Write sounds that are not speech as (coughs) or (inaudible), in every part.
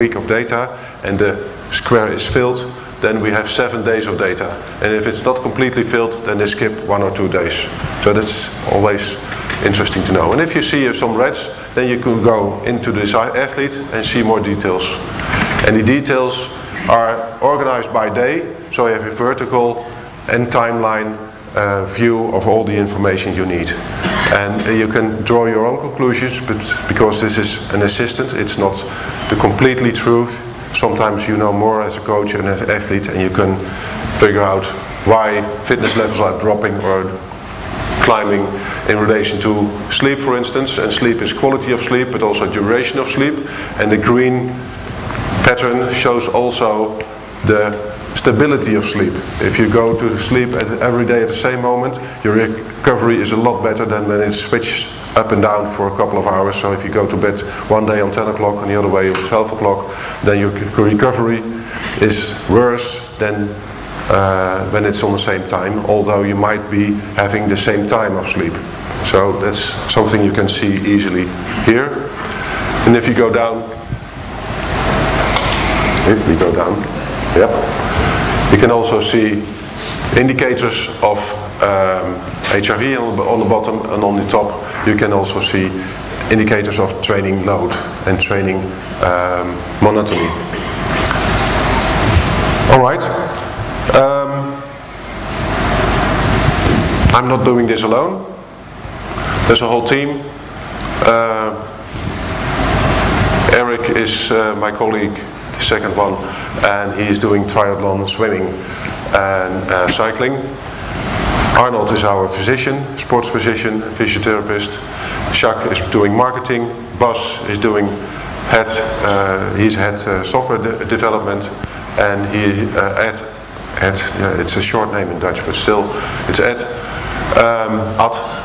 week of data and the square is filled, then we have seven days of data. And if it's not completely filled, then they skip one or two days. So that's always interesting to know. And if you see some reds, then you can go into the athlete and see more details. And the details are organized by day, so you have a vertical and timeline uh, view of all the information you need. And uh, you can draw your own conclusions, but because this is an assistant, it's not the completely truth. Sometimes you know more as a coach and as an athlete, and you can figure out why fitness levels are dropping or climbing in relation to sleep, for instance. And sleep is quality of sleep, but also duration of sleep. And the green pattern shows also the stability of sleep. If you go to sleep every day at the same moment, your recovery is a lot better than when it's switched up and down for a couple of hours. So if you go to bed one day on 10 o'clock and the other way at 12 o'clock, then your recovery is worse than uh, when it's on the same time, although you might be having the same time of sleep. So that's something you can see easily here. And if you go down, if we go down, yep, you can also see indicators of um, HRV on the, on the bottom and on the top you can also see indicators of training load and training um, monotony. All right. Um, I'm not doing this alone. There's a whole team. Uh, Eric is uh, my colleague, second one, and he is doing triathlon, swimming, and uh, cycling. Arnold is our physician, sports physician, physiotherapist. Jacques is doing marketing. Bas is doing head, uh, he's head uh, software de development, and he uh, Ed, Ed, yeah, it's a short name in Dutch, but still, it's Ed. Um, Ad,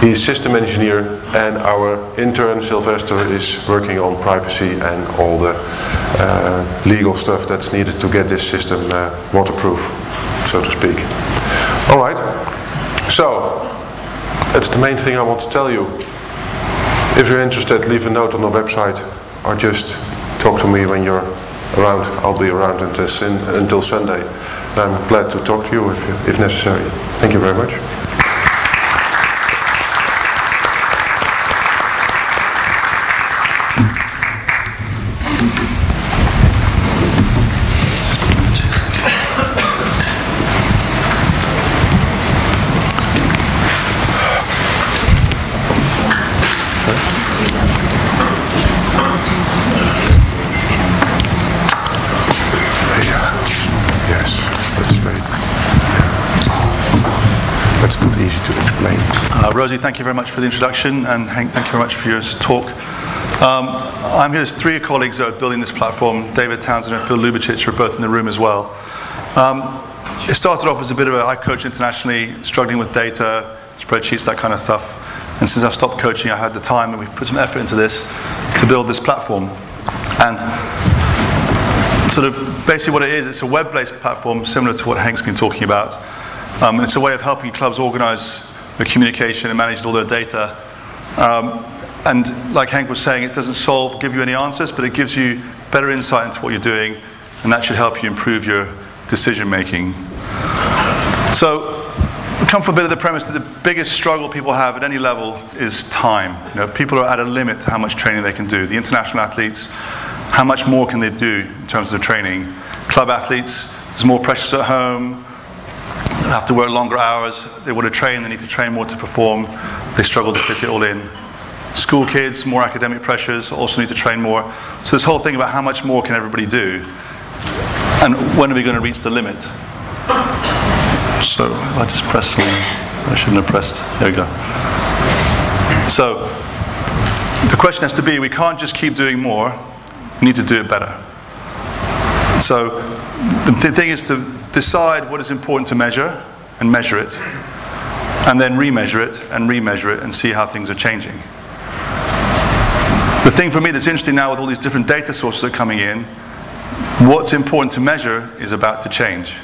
he's system engineer, and our intern Sylvester is working on privacy and all the uh, legal stuff that's needed to get this system uh, waterproof, so to speak. All right. So, that's the main thing I want to tell you. If you're interested, leave a note on the website or just talk to me when you're around. I'll be around until, until Sunday. I'm glad to talk to you if, if necessary. Thank you very much. Rosie, thank you very much for the introduction, and Henk, thank you very much for your talk. Um, I'm here with three colleagues that are building this platform. David Townsend and Phil Lubicic are both in the room as well. Um, it started off as a bit of a, I coach internationally, struggling with data, spreadsheets, that kind of stuff. And since I stopped coaching, I had the time and we put some effort into this to build this platform. And sort of basically what it is, it's a web-based platform similar to what Henk's been talking about. Um, it's a way of helping clubs organize the communication and manage all their data. Um, and like Henk was saying, it doesn't solve, give you any answers, but it gives you better insight into what you're doing, and that should help you improve your decision making. So we come from a bit of the premise that the biggest struggle people have at any level is time. You know, people are at a limit to how much training they can do. The international athletes, how much more can they do in terms of training? Club athletes, there's more pressures at home, have to work longer hours. They want to train, they need to train more to perform. They struggle to fit it all in. School kids, more academic pressures, also need to train more. So this whole thing about how much more can everybody do, and when are we going to reach the limit? So if I just press something I shouldn't have pressed. There we go. So the question has to be, we can't just keep doing more, we need to do it better. So the thing is to decide what is important to measure and measure it, and then remeasure it and remeasure it and see how things are changing. The thing for me that's interesting now with all these different data sources that are coming in, what's important to measure is about to change.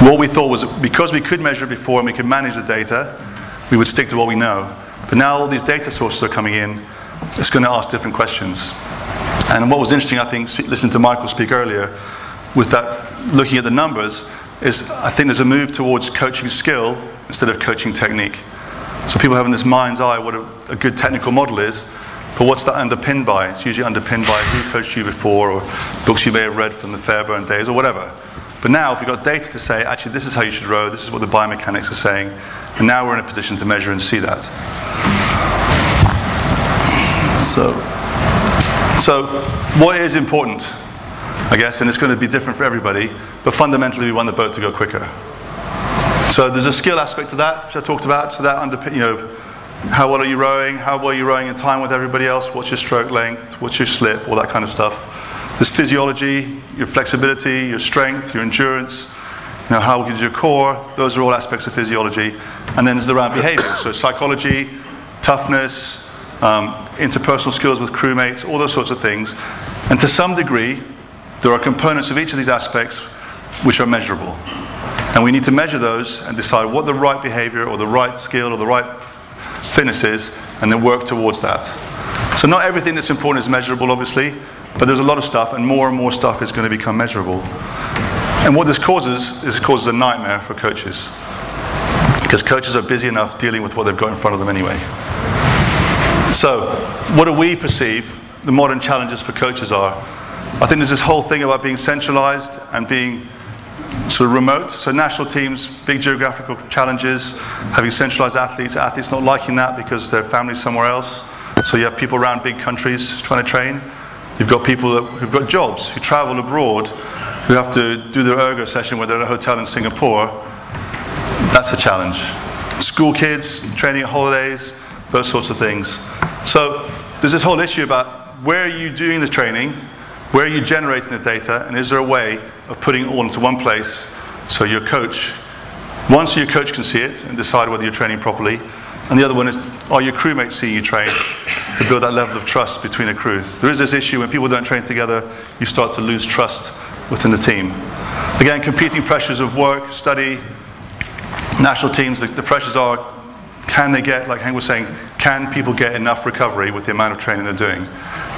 What we thought was because we could measure before and we could manage the data, we would stick to what we know. But now all these data sources are coming in, it's going to ask different questions. And what was interesting, I think, listening to Michael speak earlier, was that looking at the numbers, is I think there's a move towards coaching skill instead of coaching technique. So people have in this mind's eye what a, a good technical model is, but what's that underpinned by? It's usually underpinned by who coached you before, or books you may have read from the Fairbairn days, or whatever. But now, if you've got data to say, actually, this is how you should row, this is what the biomechanics are saying, and now we're in a position to measure and see that. So, so what is important, I guess, and it's going to be different for everybody, but fundamentally, we want the boat to go quicker. So there's a skill aspect to that, which I talked about. So that underpin, you know, how well are you rowing? How well are you rowing in time with everybody else? What's your stroke length? What's your slip? All that kind of stuff. There's physiology, your flexibility, your strength, your endurance. You know, how good is your core? Those are all aspects of physiology. And then there's the around behavior. So psychology, toughness, um, interpersonal skills with crewmates, all those sorts of things. And to some degree, there are components of each of these aspects which are measurable. And we need to measure those and decide what the right behavior or the right skill or the right fitness is, and then work towards that. So not everything that's important is measurable, obviously, but there's a lot of stuff, and more and more stuff is going to become measurable. And what this causes is it causes a nightmare for coaches. Because coaches are busy enough dealing with what they've got in front of them anyway. So, what do we perceive the modern challenges for coaches are? I think there's this whole thing about being centralized and being sort of remote. So national teams, big geographical challenges, having centralized athletes, athletes not liking that because their family's somewhere else. So you have people around big countries trying to train. You've got people who've got jobs, who travel abroad, who have to do their ergo session when they're at a hotel in Singapore. That's a challenge. School kids, training at holidays, those sorts of things. So there's this whole issue about where are you doing the training, where are you generating the data, and is there a way of putting it all into one place so your coach, so your coach can see it and decide whether you're training properly, and the other one is, are your crewmates seeing you train to build that level of trust between a crew? There is this issue when people don't train together, you start to lose trust within the team. Again, competing pressures of work, study, national teams, the, the pressures are, can they get, like Henk was saying, can people get enough recovery with the amount of training they're doing?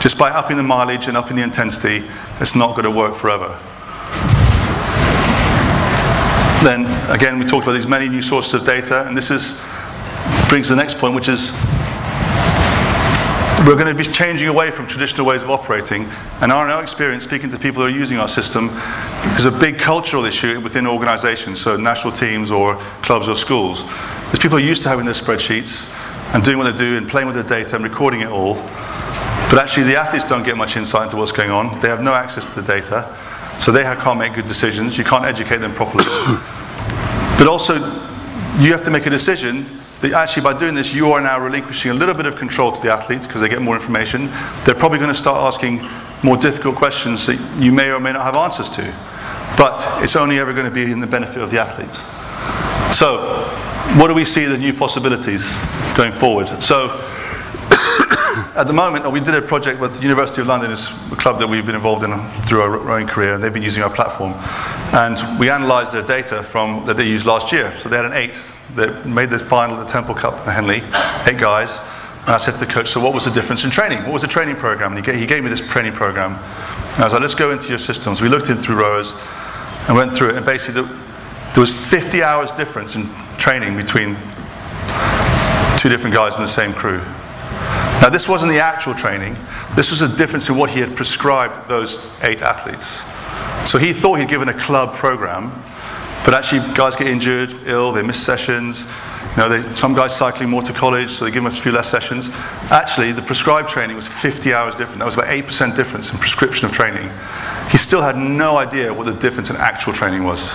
Just by upping the mileage and upping the intensity, it's not going to work forever. Then, again, we talked about these many new sources of data, and this is, brings the next point, which is we're going to be changing away from traditional ways of operating. And in our experience, speaking to people who are using our system, there's a big cultural issue within organizations, so national teams or clubs or schools. There's people are used to having their spreadsheets and doing what they do and playing with their data and recording it all. But actually, the athletes don't get much insight into what's going on. They have no access to the data, so they can't make good decisions. You can't educate them properly. (coughs) but also, you have to make a decision that actually by doing this, you are now relinquishing a little bit of control to the athletes because they get more information. They're probably going to start asking more difficult questions that you may or may not have answers to. But it's only ever going to be in the benefit of the athlete. So, what do we see the new possibilities going forward? So, at the moment, we did a project with the University of London, it's a club that we've been involved in through our rowing career, and they've been using our platform. And we analysed their data from that they used last year. So they had an eight that made the final at the Temple Cup in Henley, eight guys. And I said to the coach, so what was the difference in training? What was the training program? And he gave, he gave me this training program. And I was like, let's go into your systems. We looked in through rowers and went through it, and basically there was 50 hours difference in training between two different guys in the same crew. Now, this wasn't the actual training, this was a difference in what he had prescribed those eight athletes. So he thought he'd given a club program, but actually, guys get injured, ill, they miss sessions. You know, they, some guys cycling more to college, so they give them a few less sessions. Actually, the prescribed training was 50 hours different. That was about 8% difference in prescription of training. He still had no idea what the difference in actual training was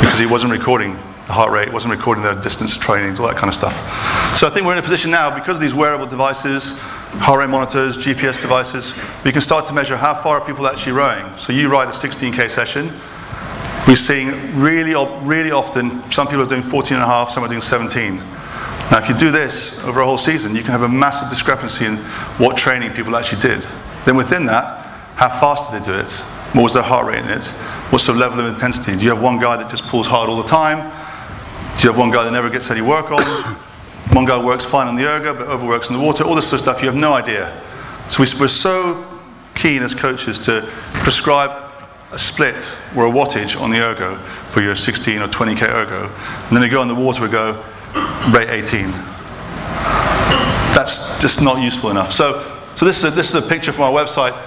because he wasn't recording the heart rate, wasn't recording their distance trainings, all that kind of stuff. So I think we're in a position now, because of these wearable devices, heart rate monitors, GPS devices, we can start to measure how far are people actually rowing. So you ride a 16k session, we're seeing really, really often, some people are doing 14 and a half, some are doing 17. Now, if you do this over a whole season, you can have a massive discrepancy in what training people actually did. Then within that, how fast did they do it? What was their heart rate in it? What's of level of intensity? Do you have one guy that just pulls hard all the time? Do you have one guy that never gets any work on? (coughs) one guy works fine on the ergo but overworks in the water? All this sort of stuff, you have no idea. So we're so keen as coaches to prescribe a split or a wattage on the ergo for your 16 or 20k ergo, and then you go on the water and go rate 18. That's just not useful enough. So, so this, is a, this is a picture from our website.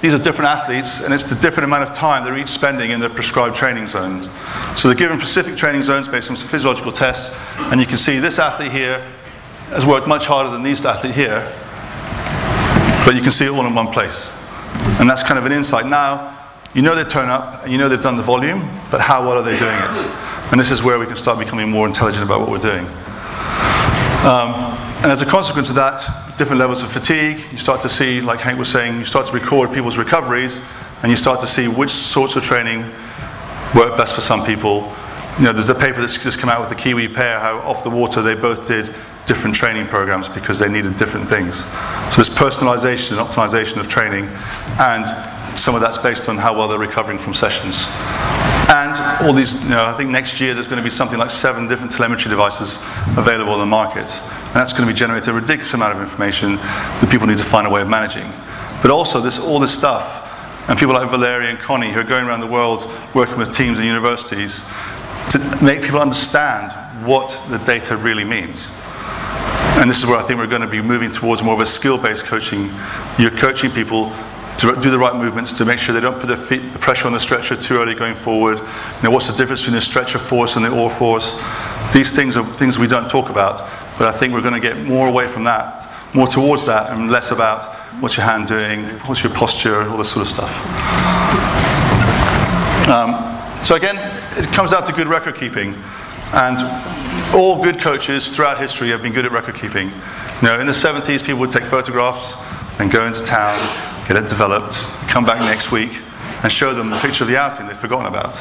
These are different athletes, and it's the different amount of time they're each spending in their prescribed training zones. So they're given specific training zones based on some physiological tests, and you can see this athlete here has worked much harder than these athlete here, but you can see it all in one place. And that's kind of an insight. Now, you know they turn up, and you know they've done the volume, but how well are they doing it? And this is where we can start becoming more intelligent about what we're doing. Um, and as a consequence of that, different levels of fatigue, you start to see, like Henk was saying, you start to record people's recoveries, and you start to see which sorts of training work best for some people. You know, there's a paper that's just come out with the Kiwi pair, how off the water they both did different training programs because they needed different things. So there's personalization and optimization of training, and some of that's based on how well they're recovering from sessions. And all these, you know, I think next year there's going to be something like seven different telemetry devices available in the market. And that's going to be generating a ridiculous amount of information that people need to find a way of managing. But also, this, all this stuff, and people like Valeria and Connie who are going around the world working with teams and universities to make people understand what the data really means. And this is where I think we're going to be moving towards more of a skill-based coaching. You're coaching people to do the right movements to make sure they don't put the, feet, the pressure on the stretcher too early going forward. You know, what's the difference between the stretcher force and the oar force? These things are things we don't talk about, but I think we're going to get more away from that, more towards that, and less about what's your hand doing, what's your posture, all this sort of stuff. Um, so again, it comes down to good record keeping. And all good coaches throughout history have been good at record keeping. You know, in the 70s, people would take photographs and go into town get it developed, come back next week and show them the picture of the outing they've forgotten about.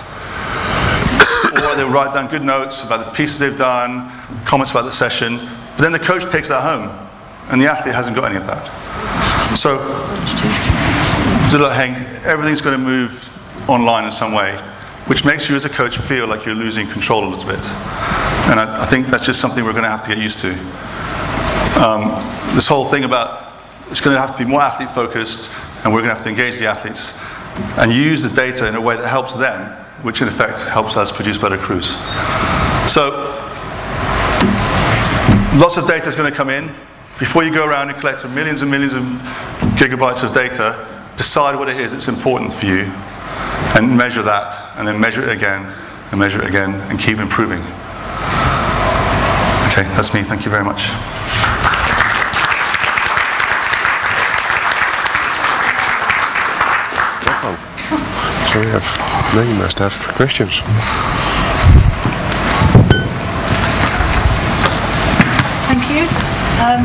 or they'll write down good notes about the pieces they've done, comments about the session, but then the coach takes that home and the athlete hasn't got any of that. So, Hang, everything's going to move online in some way, which makes you as a coach feel like you're losing control a little bit. And I, I think that's just something we're going to have to get used to. Um, this whole thing about it's going to have to be more athlete focused, and we're going to have to engage the athletes and use the data in a way that helps them, which in effect helps us produce better crews. So, lots of data is going to come in. Before you go around and collect millions and millions of gigabytes of data, decide what it is that's important for you and measure that, and then measure it again, and measure it again, and keep improving. Okay, that's me. Thank you very much. We have, then you must have questions. Thank you. Um,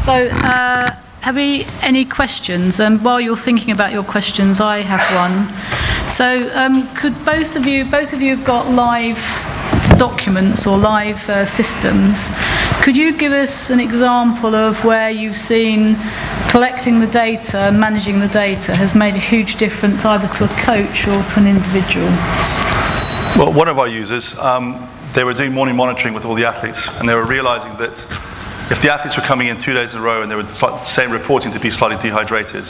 so, uh, have we any questions? And um, while you're thinking about your questions, I have one. So, um, could both of you, both of you have got live documents or live uh, systems. Could you give us an example of where you've seen collecting the data and managing the data has made a huge difference either to a coach or to an individual? Well, one of our users, um, they were doing morning monitoring with all the athletes, and they were realizing that if the athletes were coming in two days in a row and they were saying, reporting to be slightly dehydrated,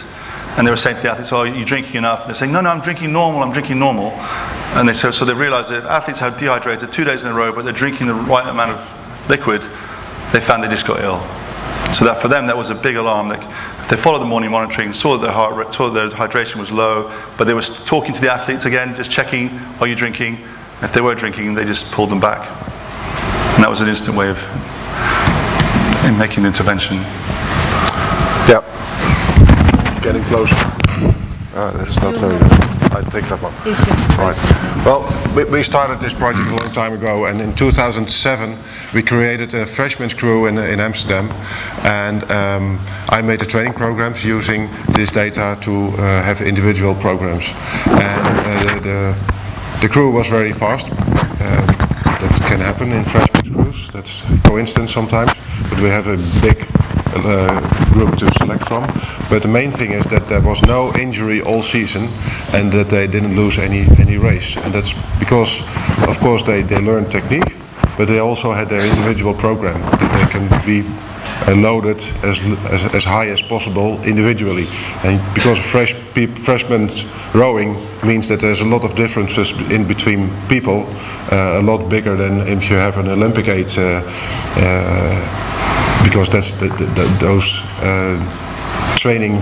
and they were saying to the athletes, oh, you're you drinking enough? They're saying, no, no, I'm drinking normal, I'm drinking normal. And they so, so they realized that athletes have dehydrated two days in a row, but they're drinking the right amount of liquid, they found they just got ill. So that for them, that was a big alarm. If they followed the morning monitoring, saw that their heart rate, saw their hydration was low, but they were talking to the athletes again, just checking, are you drinking? If they were drinking, they just pulled them back. And that was an instant way of in making intervention. Yeah. Getting closer. Ah, that's not very good. I take that one. Right. Well, we, we, started this project a long time ago, and in 2007 we created a freshman's crew in, in Amsterdam, and um, I made the training programs using this data to uh, have individual programs. And uh, the, the, the, crew was very fast. Uh, that can happen in freshman's crews. That's coincidence sometimes, but we have a big group to select from. But the main thing is that there was no injury all season and that they didn't lose any, any race. And that's because, of course, they, they learned technique, but they also had their individual program that they can be uh, loaded as, as, as high as possible individually. And because fresh freshman rowing means that there's a lot of differences in between people, uh, a lot bigger than if you have an Olympic age, uh, uh, because that's the, the, those uh, training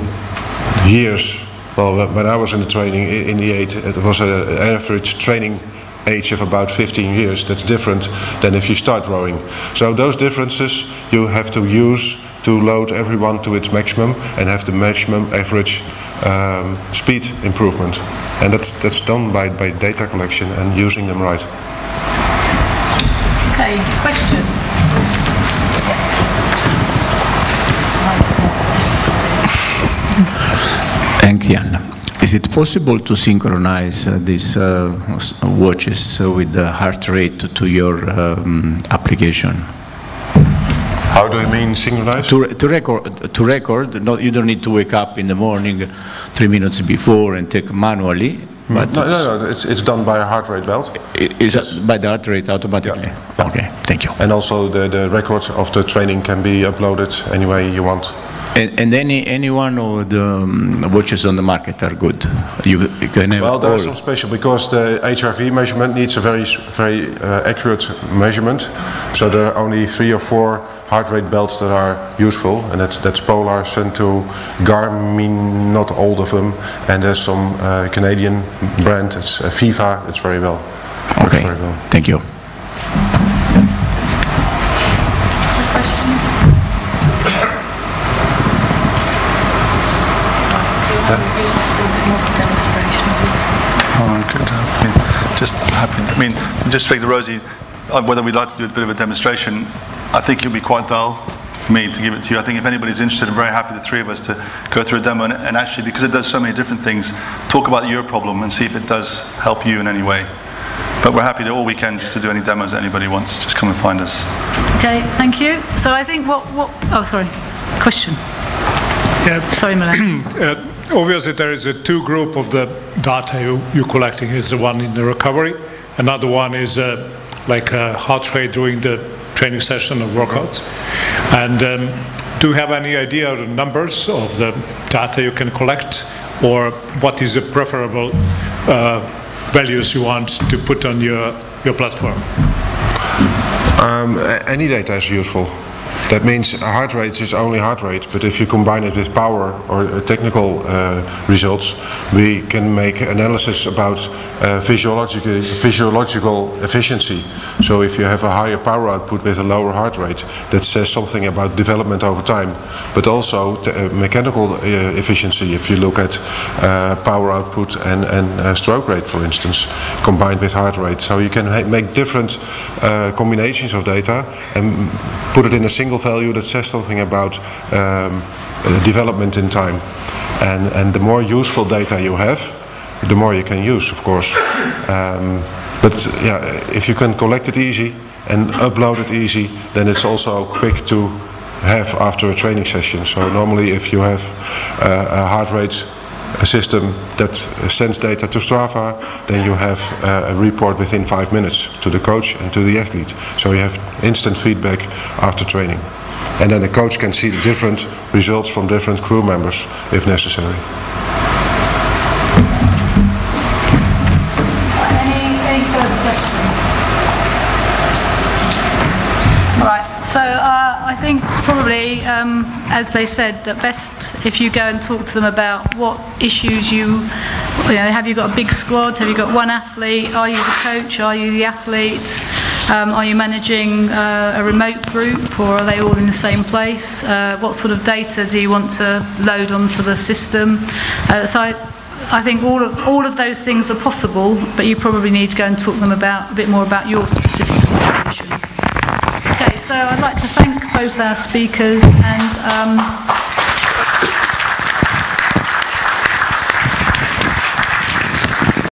years. Well, when I was in the training in the eight, it was an average training age of about 15 years. That's different than if you start rowing. So those differences you have to use to load everyone to its maximum and have the maximum average um, speed improvement. And that's, that's done by, by data collection and using them right. Okay, question. Thank you, Anna. Is it possible to synchronize uh, these uh, watches with the heart rate to your um, application? How do you mean synchronize? To, to record, to record. Not, you don't need to wake up in the morning, three minutes before, and take manually. Hmm. But no, no, no. It's, it's done by a heart rate belt. Is yes. that by the heart rate automatically? Yeah. Okay, thank you. And also the, the record of the training can be uploaded any way you want. And, and, any any one of the um, watches on the market are good. You, you can have well, there are some special because the HRV measurement needs a very very uh, accurate measurement. So there are only three or four heart rate belts that are useful, and that's that's Polar, Suunto, Garmin, not all of them, and there's some uh, Canadian brand. It's uh, FIFA. It's very well. Okay. Very well. Thank you. Oh, good. I mean, just happy. I mean, just speak to Rosie. Uh, whether we'd like to do a bit of a demonstration, I think it would be quite dull for me to give it to you. I think if anybody's interested, I'm very happy the three of us to go through a demo and, and actually, because it does so many different things, talk about your problem and see if it does help you in any way. But we're happy to all weekend just to do any demos that anybody wants. Just come and find us. Okay, thank you. So I think what, what oh, sorry, question. Yeah. Sorry, Milan. (clears throat) uh, obviously there is a two group of the data you, you're collecting. Is the one in the recovery. Another one is uh, like a heart rate during the training session or workouts. And um, do you have any idea of the numbers of the data you can collect or what is the preferable uh, values you want to put on your, your platform? Um, any data is useful. That means heart rate is only heart rate, but if you combine it with power or uh, technical uh, results, we can make analysis about uh, physiological, physiological efficiency. So if you have a higher power output with a lower heart rate, that says something about development over time. But also uh, mechanical uh, efficiency, if you look at uh, power output and, and stroke rate, for instance, combined with heart rate. So you can make different combinations of data and put it in a single value that says something about um, uh, development in time. And, and the more useful data you have, the more you can use, of course. Um, but yeah, if you can collect it easy and upload it easy, then it's also quick to have after a training session. So normally if you have uh, a heart rate a system that sends data to Strava, then you have uh, a report within five minutes to the coach and to the athlete. So you have instant feedback after training. And then the coach can see the different results from different crew members if necessary. As they said, that best if you go and talk to them about what issues you, you know, have you got a big squad, have you got one athlete, are you the coach, are you the athlete, um, are you managing uh, a remote group or are they all in the same place? Uh, what sort of data do you want to load onto the system? Uh, so I, I think all of, all of those things are possible, but you probably need to go and talk to them about a bit more about your specific situation. So I'd like to thank both our speakers and um,